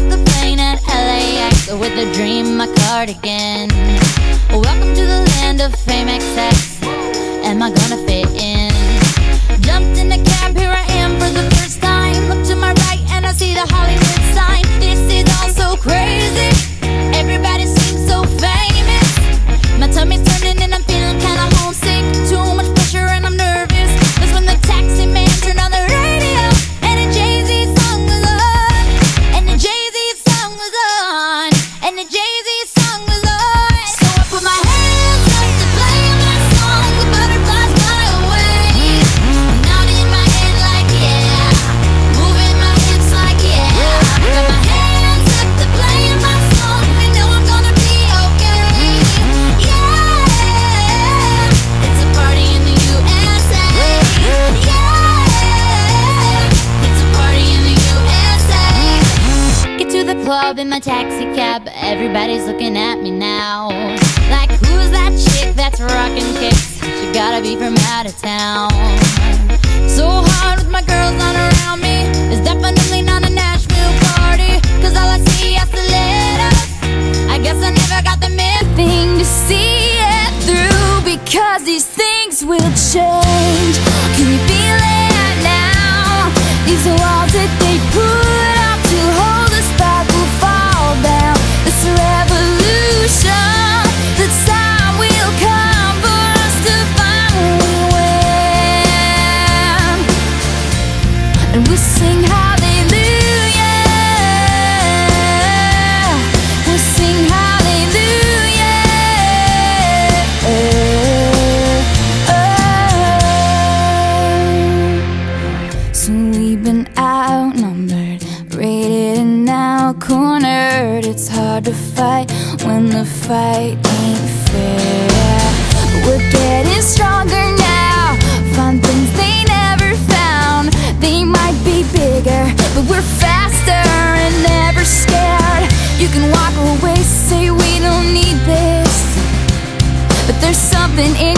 up the plane at LAX with a dream, my cardigan. Welcome to the land of fame XX. Am I gonna fit in? Club in my taxi cab. Everybody's looking at me now. Like, who's that chick that's rocking kicks? She gotta be from out of town. So hard with my girls not around me. It's definitely not a Nashville party. Cause all I see are stilettos. I guess I never got the main thing to see it through. Because these things will change. And we'll sing hallelujah. We'll sing hallelujah. So we've been outnumbered, rated and now cornered. It's hard to fight when the fight ain't fair. But we're faster and never scared. You can walk away, say we don't need this, but there's something in